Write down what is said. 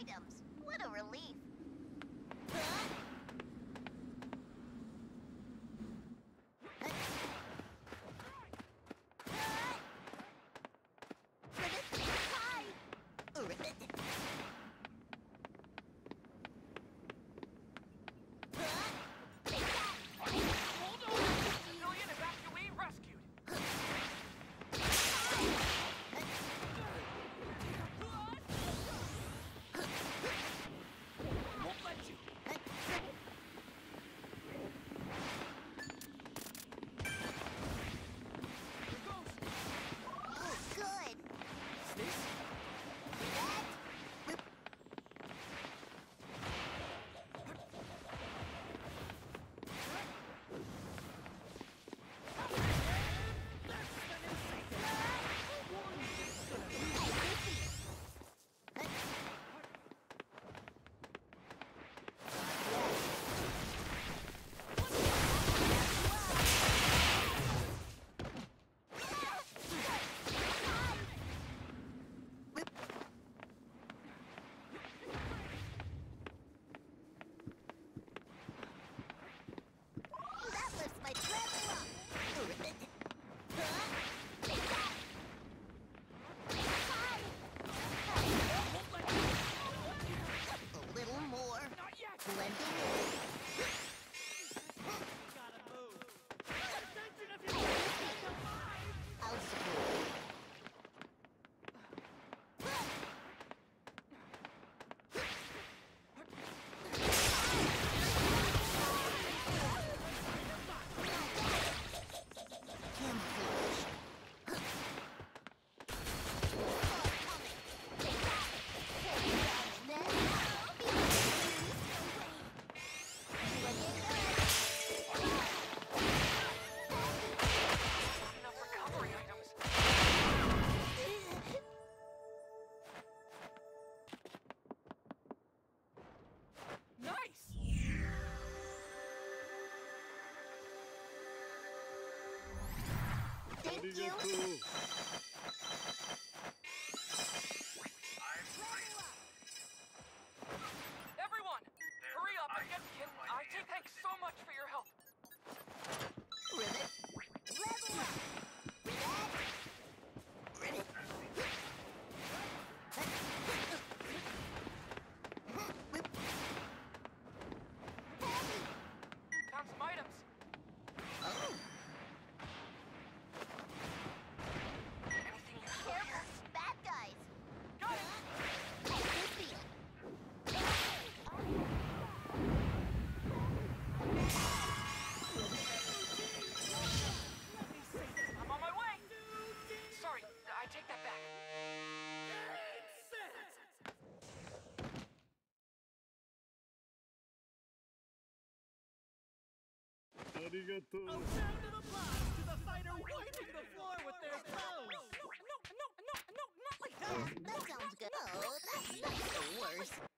items. I level up! A little more. Blending in. ありがとう Arigato. A round of applause to the fighter wiping the floor with their toes. No, no, no, no, no, not like that. That sounds good. No, that's not the worst.